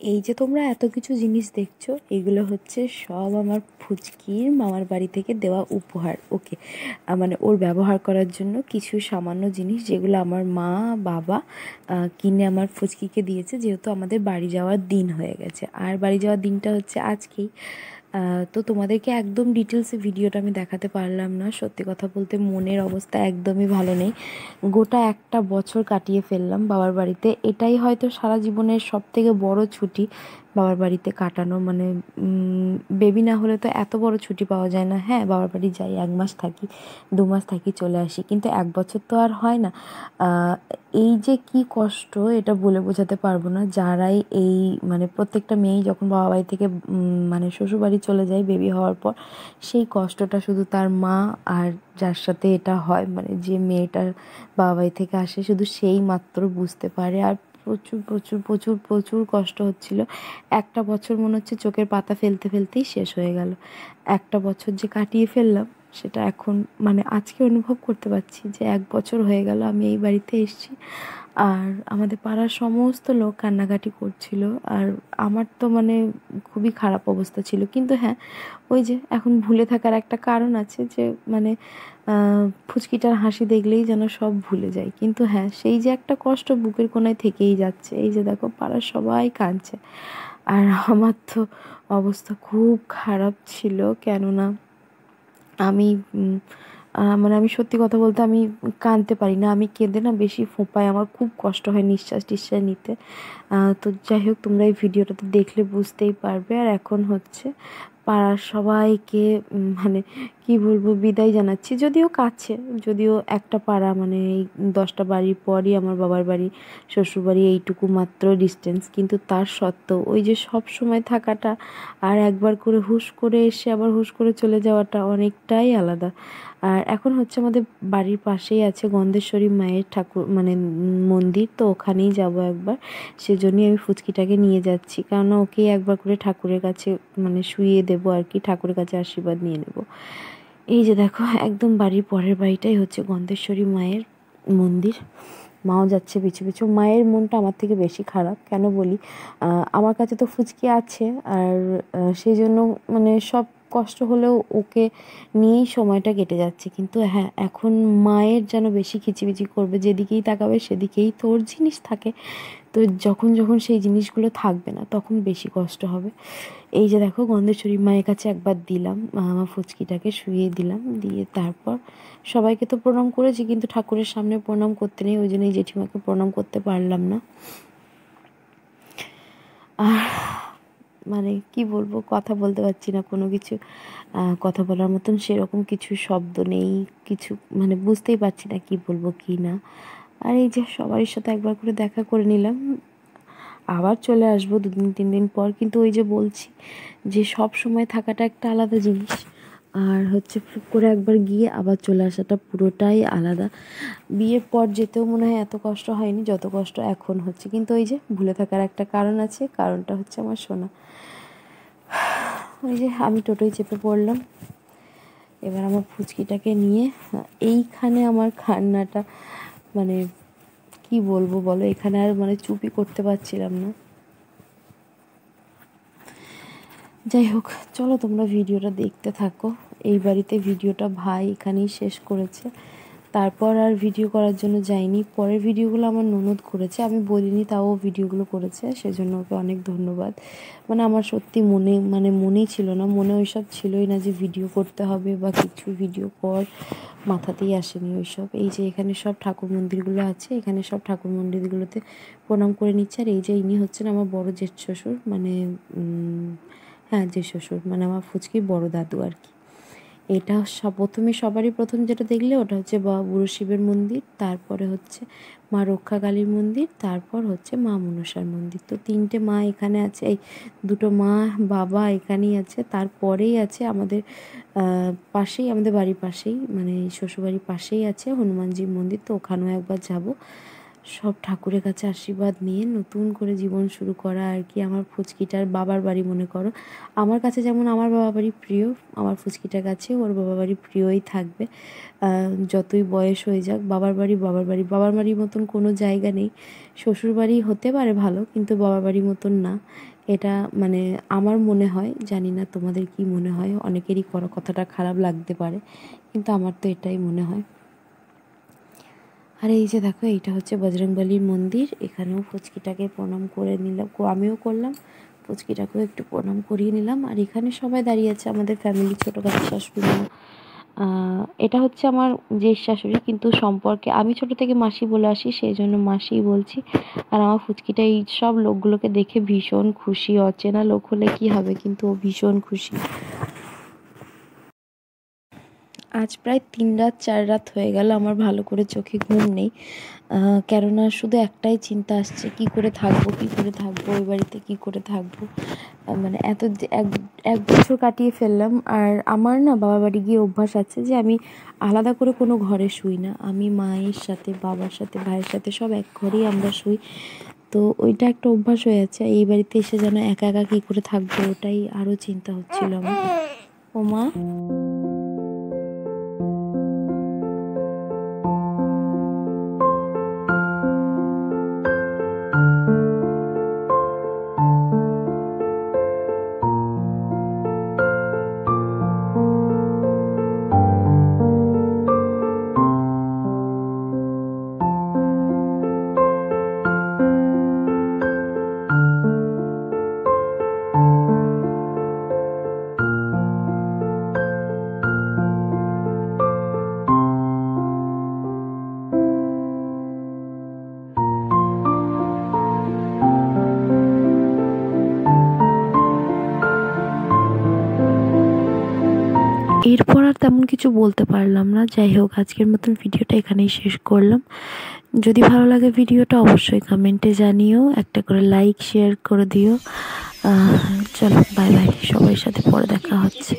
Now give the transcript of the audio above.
এই যে তোমরা এত কিছু জিনিস দেখছ, এগুলো হচ্ছে সব আমার ফুচকির মামার বাড়ি থেকে দেওয়া উপহার। ওকে মানে ওর ব্যবহার করার জন্য কিছু সামান্য জিনিস যেগুলো আমার মা, বাবা কিনে আমার ফুচকিকে দিয়েছে, যেহেতু আমাদের বাড়ি যাওয়ার দিন হয়ে গেছে। আর বাড়ি যাওয়ার দিনটা হচ্ছে আজকেই। তো তোমাদেরকে একদম ডিটেলসে ভিডিওটা আমি দেখাতে পারলাম না। সত্যি কথা বলতে মনের অবস্থা একদমই ভালো নেই। গোটা একটা বছর কাটিয়ে ফেললাম বাবার বাড়িতে। এটাই হয়তো সারা জীবনের সব থেকে বড় ছুটি। বাবার বাড়িতে কাটানো মানে বেবি না হলে তো এত বড় ছুটি পাওয়া যায় না। হ্যাঁ বাবার বাড়ি যাই, এক মাস থাকি, দু মাস থাকি চলে আসি, কিন্তু এক বছর তো আর হয় না। এই যে কি কষ্ট, এটা বলে বোঝাতে পারব না। যারাই এই মানে প্রত্যেকটা মেয়েই যখন বাবা বাড়ি থেকে মানে শ্বশুরবাড়ি চলে যায় বেবি হওয়ার পর, সেই কষ্টটা শুধু তার মা আর যার সাথে এটা হয়। মানে যে মেয়েটার বাবা বাড়ি থেকে আসে, শুধু সেই মাত্র বুঝতে পারে। আর প্রচুর প্রচুর প্রচুর প্রচুর কষ্ট হচ্ছিল। একটা বছর মনে হচ্ছে চোখের পাতা ফেলতে ফেলতেই শেষ হয়ে গেল। একটা বছর যে কাটিয়ে ফেললাম, সেটা এখন মানে আজকে অনুভব করতে পারছি যে এক বছর হয়ে গেল আমি এই বাড়িতে এসেছি। আর আমাদের পাড়ার সমস্ত লোক কান্নাকাটি করছিল। আর আমার তো মানে খুবই খারাপ অবস্থা ছিল। কিন্তু হ্যাঁ ওই যে এখন ভুলে থাকার একটা কারণ আছে যে মানে ফুচকিটার হাসি দেখলেই যেন সব ভুলে যায়। কিন্তু হ্যাঁ সেই যে একটা কষ্ট বুকের কোনায় থেকেই যাচ্ছে। এই যে দেখো, পাড়ার সবাই কাঁদছে। আর আমার তো অবস্থা খুব খারাপ ছিল। কেননা আমি মানে আমি সত্যি কথা বলতে আমি কাঁদতে পারি না, আমি কেঁদে না বেশি ফোঁপাই আমার খুব কষ্ট হয় নিঃশ্বাস টিশ্বাস নিতে। তো যাই হোক, তোমরা এই ভিডিওটাতে দেখলে বুঝতেই পারবে। আর এখন হচ্ছে পাড়ার সবাইকে মানে কি বলব, বিদায় জানাচ্ছি। যদিও কাছে, যদিও একটা পাড়া মানে এই দশটা বাড়ির পরই আমার বাবার বাড়ি শ্বশুরবাড়ি এইটুকু মাত্র ডিস্টেন্স কিন্তু তার সত্ত্বেও ওই যে সব সময় থাকাটা আর একবার করে হুশ করে এসে আবার হুশ করে চলে যাওয়াটা অনেকটাই আলাদা। আর এখন হচ্ছে আমাদের বাড়ির পাশেই আছে গন্ধেশ্বরী মায়ের ঠাকুর মানে মন্দির, তো ওখানেই যাব একবার। সেজন্যই আমি ফুচকিটাকে নিয়ে যাচ্ছি কারণ ওকেই একবার করে ঠাকুরের কাছে মানে শুইয়ে দেবো। আর কি, ঠাকুরের কাছে আশীর্বাদ নিয়ে নেব। এই যে দেখো, একদম বাড়ির পরের বাড়িটাই হচ্ছে গন্ধেশ্বরী মায়ের মন্দির। মাও যাচ্ছে পিছু পিছু। মায়ের মনটা আমার থেকে বেশি খারাপ, কেন বলি? আমার কাছে তো ফুচকি আছে আর সেই জন্য মানে সব কষ্ট হলেও ওকে নিয়েই সময়টা কেটে যাচ্ছে। কিন্তু হ্যাঁ এখন মায়ের যেন বেশি খিচিবিচি করবে, যেদিকেই তাকাবে সেদিকেই তোর জিনিস থাকে। তো যখন যখন সেই জিনিসগুলো থাকবে না, তখন বেশি কষ্ট হবে। এই যে দেখো, গন্ধেশ্বরী মায়ের কাছে একবার দিলাম আমার ফুচকিটাকে শুয়ে দিলাম, দিয়ে তারপর সবাইকে তো প্রণাম করেছি, কিন্তু ঠাকুরের সামনে প্রণাম করতে নেই, ওই জন্যই জেঠিমাকে প্রণাম করতে পারলাম না। আর মানে কি বলব, কথা বলতে পারছি না কোনো কিছু। কথা বলার মতন সেরকম কিছু শব্দ নেই, কিছু মানে বুঝতেই পারছি না কি বলব, কি না। আর এই যে সবারই সাথে একবার করে দেখা করে নিলাম। আবার চলে আসব দুদিন তিন দিন পর। কিন্তু ওই যে বলছি যে সব সময় থাকাটা একটা আলাদা জিনিস। আর হচ্ছে করে একবার গিয়ে আবার চলে আসাটা পুরোটাই আলাদা। বিয়ের পর যেতেও মনে হয় এত কষ্ট হয়নি, যত কষ্ট এখন হচ্ছে। কিন্তু ওই যে ভুলে থাকার একটা কারণ আছে, কারণটা হচ্ছে আমার সোনা। ওই যে আমি টোটোয় চেপে পড়লাম। এবার আমার ফুচকিটাকে নিয়ে, এইখানে আমার খান্নাটা মানে কি বলব বলো, এখানে আর মানে চুপি করতে পারছিলাম না। যাই হোক, চলো তোমরা ভিডিওটা দেখতে থাকো। এই বাড়িতে ভিডিওটা ভাই এখানেই শেষ করেছে। তারপর আর ভিডিও করার জন্য যাইনি। পরের ভিডিওগুলো আমার ননদ করেছে। আমি বলিনি তাও ভিডিওগুলো করেছে, সেজন্য ওকে অনেক ধন্যবাদ। মানে আমার সত্যি মনে মানে মনেই ছিল না, মনে ওইসব ছিলই না যে ভিডিও করতে হবে বা কিছু ভিডিও কর মাথাতেই আসেনি ওইসব। এই যে এখানে সব ঠাকুর মন্দিরগুলো আছে, এখানে সব ঠাকুর মন্দিরগুলোতে প্রণাম করে নিচ্ছে। আর এই যে ইনি হচ্ছেন আমার বড় জেঠ শ্বশুর মানে হ্যাঁ জেঠ শ্বশুর মানে আমার ফুচকির বড় দাদু আর কি। এটা প্রথমে সবারই প্রথম যেটা দেখলে ওটা হচ্ছে বা বুড়ো শিবের মন্দির, তারপরে হচ্ছে মা রক্ষাকালীর মন্দির, তারপর হচ্ছে মা মনসার মন্দির। তো তিনটে মা এখানে আছে, এই দুটো মা বাবা এখানেই আছে, তারপরেই আছে আমাদের পাশেই, আমাদের বাড়ির পাশেই মানে শ্বশুরবাড়ির পাশেই আছে হনুমানজির মন্দির, তো ওখানেও একবার যাব। সব ঠাকুরের কাছে আশীর্বাদ নিয়ে নতুন করে জীবন শুরু করা আর কি আমার ফুচকিটার বাবার বাড়ি মনে করো। আমার কাছে যেমন আমার বাবা বাড়ি প্রিয়, আমার ফুচকিটার কাছে ওর বাবা বাড়ি প্রিয়ই থাকবে। যতই বয়স হয়ে যাক, বাবার বাড়ি বাবার বাড়ি, বাবার বাড়ির মতন কোনো জায়গা নেই। শ্বশুর বাড়ি হতে পারে ভালো, কিন্তু বাবার বাড়ির মতন না। এটা মানে আমার মনে হয়, জানি না তোমাদের কি মনে হয়, অনেকেরই কথাটা খারাপ লাগতে পারে, কিন্তু আমার তো এটাই মনে হয়। আর এই যে দেখো, এইটা হচ্ছে বজরংবলির মন্দির। এখানেও ফুচকিটাকে প্রণাম করে নিলাম। আমিও করলাম। ফুচকিটাকেও একটু প্রণাম করিয়ে নিলাম। আর এখানে সবাই দাঁড়িয়ে আছে আমাদের ফ্যামিলি ছোটো কাছে শাশুড়ি এটা হচ্ছে আমার যে শাশুড়ি, কিন্তু সম্পর্কে আমি ছোট থেকে মাসি বলে আসি, সেই জন্য মাসিই বলছি। আর আমার ফুচকিটা এই সব লোকগুলোকে দেখে ভীষণ খুশি, অচেনা লোক হলে কি হবে, কিন্তু ও ভীষণ খুশি। আজ প্রায় তিন রাত, চার রাত হয়ে গেল, আমার ভালো করে চোখে ঘুম নেই। কেননা শুধু একটাই চিন্তা আসছে, কি করে থাকব, কি করে থাকব, ওই বাড়িতে কি করে থাকব? মানে এত এক এক বছর কাটিয়ে ফেললাম। আর আমার না বাবা বাড়ি গিয়ে অভ্যাস আছে যে আমি আলাদা করে কোনো ঘরে শুই না। আমি মায়ের সাথে, বাবার সাথে, ভাইয়ের সাথে সব এক ঘরেই আমরা শুই। তো ওইটা একটা অভ্যাস হয়ে যাচ্ছে এই বাড়িতে এসে যেন একা একা কী করে থাকব ওটাই আরও চিন্তা হচ্ছিল আমার। ও মা? এরপর আর তেমন কিছু বলতে পারলাম না। যাই হোক, আজকের মতন ভিডিওটা এখানেই শেষ করলাম। যদি ভালো লাগে ভিডিওটা, অবশ্যই কমেন্টে জানিও, একটা করে লাইক শেয়ার করে দিও। চলো বাই বাই সবার সাথে পরে দেখা হচ্ছে।